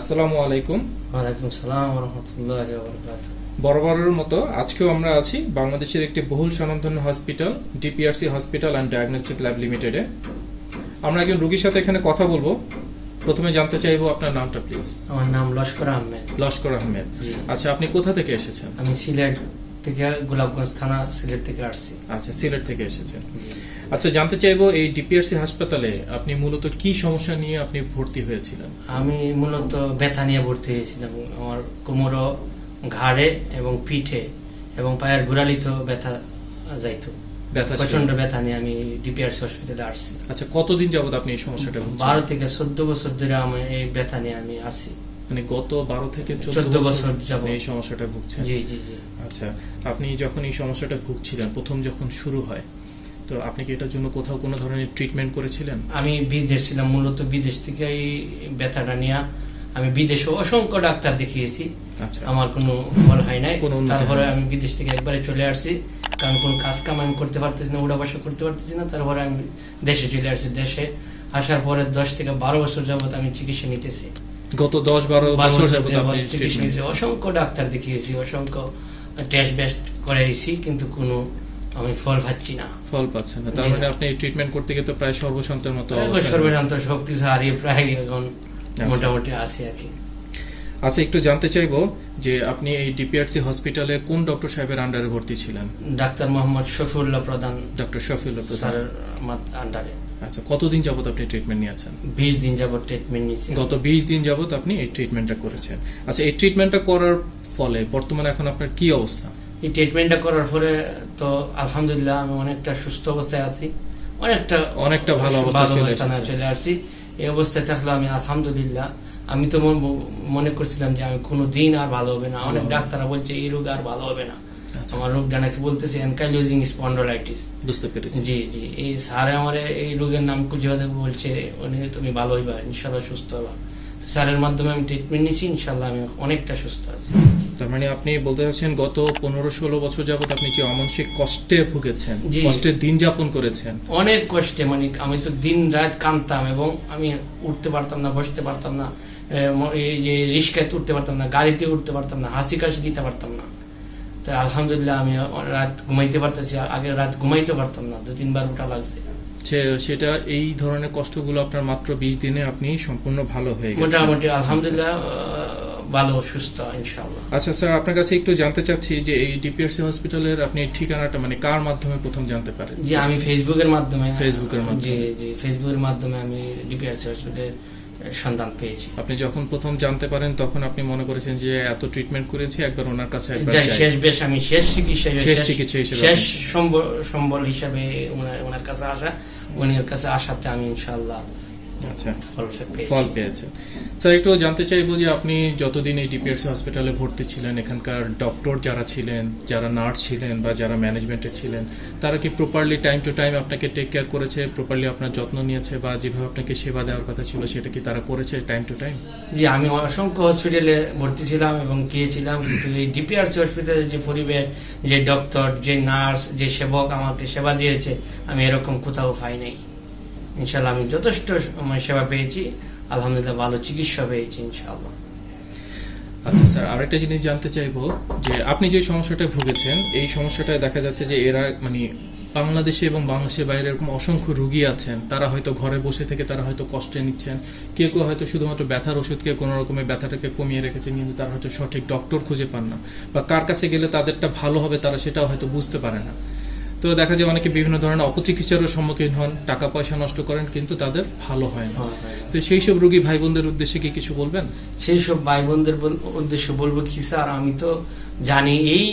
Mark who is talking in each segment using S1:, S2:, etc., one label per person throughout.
S1: আসসালামু আলাইকুম।
S2: ওয়ালাইকুম সালাম রহমতুল্লাহ
S1: বরাবরের মতো আজকেও আমরা আছি বাংলাদেশের একটি বহুল স্বনামধন্য hospital DPRC hospital and diagnostic lab লিমিটেডে আমরা একজন রোগীর সাথে এখানে কথা বলব। প্রথমে জানতে চাইব আপনার নামটা প্লিজ
S2: আমার নাম লস্কর আহমেদ।
S1: লস্কর আহমেদ। আচ্ছা আপনি কোথা থেকে এসেছেন?
S2: আমি সিলেট থেকে গোলাপগঞ্জ থানা সিলেট থেকে আসছি।
S1: আচ্ছা সিলেট থেকে এসেছেন। আচ্ছা জানতে চাইব এই ডিপিআরসি হাসপাতালে আপনি মূলত কি সমস্যা নিয়ে আপনি ভর্তি হয়েছিলেন?
S2: আমি মূলত ব্যথা নিয়ে ভর্তি হয়েছিলাম। আমার কোমর ঘাড়ে এবং পিঠে এবং পায়ের গোড়ালিতে ব্যথা যাইতো? প্রচণ্ড ব্যথা নিয়ে আমি ডিপিআরসি হসপিটালে আসছি।
S1: আচ্ছা কতদিন যাবত আপনি এই সমস্যাটা
S2: বারো থেকে চোদ্দ বছর ধরে আমি এই ব্যথা নিয়ে আমি আসি
S1: মানে গত বারো থেকে চোদ্দ বছর। আপনি এই সমস্যাটা ভুগছেন।
S2: জি জি জি।
S1: আচ্ছা আপনি যখন এই সমস্যাটা ভুগছিলেন প্রথম যখন শুরু হয় তো আপনি কি এটার জন্য কোথাও কোনো ধরনের ট্রিটমেন্ট করেছিলেন?
S2: আমি বিদেশ ছিলাম মূলত বিদেশ থেকে এই ব্যথাটা নিয়ে আমি বিদেশে অসংখ্য ডাক্তার দেখিয়েছি।
S1: আচ্ছা।
S2: আমার কোনো ফল হয় নাই।
S1: কোনো
S2: তারপরে আমি বিদেশ থেকে একবারে চলে আসছি। কারণ কোনো কাজ কাম আমি করতে পারতেছি না উড়া বাসা করতে পারতেছি না। তারপরে আমি দেশে চলে আসছি। দেশে আসার পরে দশ থেকে বারো বছর যাবত আমি চিকিৎসা নিতেছি।
S1: গত দশ বারো বছর
S2: চিকিৎসা নিতেছি। অসংখ্য ডাক্তার দেখিয়েছি অসংখ্য টেস্ট বেস্ট করাইছি কিন্তু কোনো আমি ফল পাচ্ছি না।
S1: ফল পাচ্ছেন না। তার মানে আপনি ট্রিটমেন্ট করতে গিয়ে তো প্রায় সর্বশান্তের মতো
S2: সর্বশান্ত সবকিছু হারিয়ে প্রায় এখন
S1: আচ্ছা।
S2: মোটামুটি আছি আর কি।
S1: আচ্ছা একটু জানতে চাইব যে আপনি এই ডিপিআরসি হসপিটালে কোন ডক্টর সাহেবের আন্ডারে ভর্তি ছিলেন?
S2: ডাক্তার মোহাম্মদ শফিউল্লাহ প্রধান
S1: ডক্টর শফিউল
S2: স্যারের আন্ডারে
S1: আচ্ছা কতদিন যাবত আপনি ট্রিটমেন্ট নিয়েছেন?
S2: বিশ দিন যাবত ট্রিটমেন্ট নিয়েছি।
S1: গত বিশ দিন যাবত আপনি এই ট্রিটমেন্টটা করেছেন। আচ্ছা এই ট্রিটমেন্টটা করার ফলে বর্তমানে এখন আপনার কি অবস্থা?
S2: এই ট্রিটমেন্টটা করার পরে তো আলহামদুলিল্লাহ আমি অনেকটা সুস্থ অবস্থায় আছি। অনেকটা
S1: অনেকটা ভালো অবস্থায় চলে
S2: অবস্থানে চলে আসছি। এই অবস্থায় থাকলে আমি আলহামদুলিল্লাহ আমি তো মনে করছিলাম যে আমি কোনো দিন আর ভালো হবে না। অনেক। ডাক্তাররা বলছে এই রোগ আর ভালো হবে না।
S1: আচ্ছা,
S2: আমার রোগটা নাকি বলতেছে এনকাইলোজিং স্পন্ডোলাইটিস
S1: বুঝতে পেরেছি।
S2: জি জি। এই স্যারে আমার এই রোগের নাম খুঁজে বলছে উনি তুমি ভালো হইবা ইনশাল্লাহ সুস্থ হবা। স্যারের মাধ্যমে আমি ট্রিটমেন্ট নিছি ইনশাল্লাহ আমি অনেকটা সুস্থ আছি।
S1: তার মানে আপনি বলতে চাচ্ছেন গত পনেরো ষোলো বছর যাবত আপনি যে অমানসিক কষ্টে ভুগেছেন। কষ্টের দিন যাপন করেছেন?
S2: অনেক কষ্টে মানে আমি তো দিন রাত কাঁদতাম এবং আমি উঠতে পারতাম না বসতে পারতাম না এই যে রিক্সাতে উঠতে পারতাম না গাড়িতে উঠতে পারতাম না হাসি কাশি দিতে পারতাম না। তো আলহামদুলিল্লাহ আমি রাত ঘুমাইতে পারতেছি আগে রাত ঘুমাইতে পারতাম না দু তিনবার উঠা লাগছে।
S1: সেটা এই ধরনের কষ্টগুলো আপনার মাত্র বিশ দিনে আপনি সম্পূর্ণ ভালো হয়ে
S2: মোটামুটি আলহামদুলিল্লাহ ভালো সুস্থ ইনশাল্লাহ
S1: আচ্ছা স্যার আপনার কাছে একটু জানতে চাচ্ছি যে এই ডিপিআরসি হসপিটালের আপনি ঠিকানাটা মানে কার মাধ্যমে প্রথম জানতে পারেন
S2: জি আমি ফেসবুকের মাধ্যমে
S1: ফেসবুকের মাধ্যমে।
S2: জি জি ফেসবুকের মাধ্যমে আমি ডিপিআরসি হসপিটালের সন্ধান পেয়েছি
S1: আপনি যখন প্রথম জানতে পারেন তখন আপনি মনে করেছেন যে এত ট্রিটমেন্ট করেছি একবার ওনার কাছে একবার
S2: যাই। শেষ বেশ আমি শেষ চিকিৎসা
S1: শেষ চিকিৎসা হিসেবে
S2: শেষ সম্বল হিসাবে ওনার- ওনার কাছে আসা উনার কাছে আসাতে আমি ইনশাল্লাহ
S1: আচ্ছা।
S2: ফল পেয়েছি।
S1: স্যার একটু জানতে চাইব যে আপনি যতদিন এই ডিপিআরসি হসপিটালে ভর্তি ছিলেন এখানকার ডক্টর যারা ছিলেন যারা নার্স ছিলেন বা যারা ম্যানেজমেন্টের ছিলেন তারা কি প্রপারলি টাইম টু টাইম আপনাকে টেক কেয়ার করেছে প্রপারলি আপনার যত্ন নিয়েছে বা যেভাবে আপনাকে সেবা দেওয়ার কথা ছিল সেটা কি তারা করেছে টাইম টু টাইম
S2: জি আমি অসংখ্য হসপিটালে ভর্তি ছিলাম এবং গিয়েছিলাম কিন্তু এই ডিপিআরসি হসপিটালের যে পরিবেশ যে ডক্টর যে নার্স যে সেবক আমাকে সেবা দিয়েছে আমি এরকম কোথাও পাই নাই ইনশাল্লাহ আমি যথেষ্ট সেবা পেয়েছি। আলহামদুলিল্লাহ ভালো চিকিৎসা পেয়েছি ইনশাল্লাহ
S1: আচ্ছা স্যার, আরেকটা জিনিস জানতে চাইব, যে আপনি যে সমস্যাটায় ভুগেছেন, এই সমস্যাটায় দেখা যাচ্ছে যে এরা মানে বাংলাদেশে এবং বাংলাদেশের বাইরে এরকম অসংখ্য রুগী আছেন, তারা হয়তো ঘরে বসে থেকে তারা হয়তো কষ্টে নিচ্ছেন, কেউ কেউ হয়তো শুধুমাত্র ব্যথার ওষুধকে কোনো রকমের ব্যথাটাকে কমিয়ে রেখেছেন, কিন্তু তারা হয়তো সঠিক ডক্টর খুঁজে পান না, বা কার কাছে গেলে তাদেরটা ভালো হবে তারা সেটাও হয়তো বুঝতে পারে না। তো দেখা যায় অনেকে বিভিন্ন ধরনের অপচিকিৎসারও সম্মুখীন হন টাকা পয়সা নষ্ট করেন কিন্তু তাদের ভালো হয় না। তো সেই সব রুগী ভাই বোনদের উদ্দেশ্যে কি কিছু বলবেন?
S2: সেই সব ভাই বোনদের উদ্দেশ্যে বলব কি স্যার? আমি তো জানি এই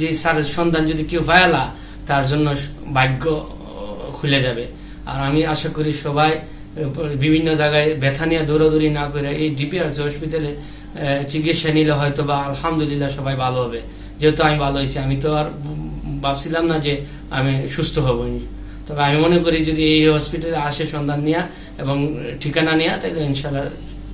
S2: যে স্যারের সন্ধান যদি কেউ পায়ালা তার জন্য ভাগ্য খুলে যাবে। আর আমি আশা করি সবাই বিভিন্ন জায়গায় ব্যথা নিয়ে দৌড়াদৌড়ি না করে এই ডিপিআরসি হসপিটালে চিকিৎসা নিলে হয়তো বা আলহামদুলিল্লাহ সবাই ভালো হবে। যেহেতু আমি ভালো হয়েছি আমি তো আর ভাবছিলাম না যে আমি সুস্থ হব। তবে আমি মনে করি যদি এই হসপিটালে আসে সন্ধান নেওয়া এবং ঠিকানা নেওয়া তাহলে ইনশাল্লাহ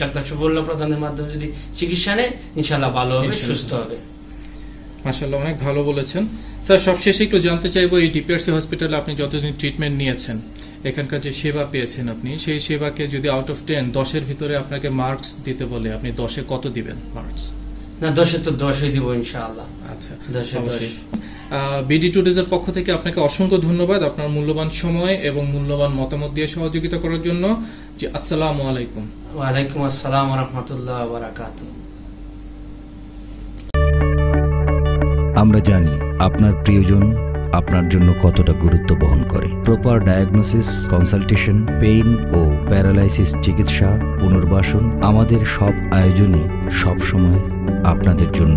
S2: ডাক্তার সুফল্লা প্রধানের মাধ্যমে যদি চিকিৎসা নেয় ইনশাল্লাহ ভালো হবে সুস্থ হবে।
S1: মাসাল্লাহ অনেক ভালো বলেছেন। স্যার সবশেষে একটু জানতে চাইব এই ডিপিআরসি হসপিটালে আপনি যতদিন ট্রিটমেন্ট নিয়েছেন এখানকার যে সেবা পেয়েছেন আপনি সেই সেবাকে যদি আউট অফ টেন দশের ভিতরে আপনাকে মার্কস দিতে বলে আপনি দশে কত দিবেন মার্কস
S2: না দশে তো দশই দিব ইনশাআল্লাহ।
S1: আচ্ছা
S2: দশে দশ।
S1: বিডি টুডেজের পক্ষ থেকে আপনাকে অসংখ্য ধন্যবাদ আপনার মূল্যবান সময় এবং মূল্যবান মতামত দিয়ে সহযোগিতা করার জন্য। জি আসসালামু আলাইকুম।
S2: ওয়ালাইকুম আসসালাম রহমতুল্লাহ বারাকাতুহ।
S3: আমরা জানি আপনার প্রিয়জন আপনার জন্য কতটা গুরুত্ব বহন করে। প্রপার ডায়াগনোসিস কনসালটেশন পেইন ও প্যারালাইসিস চিকিৎসা পুনর্বাসন আমাদের সব আয়োজনই সবসময় আপনাদের জন্য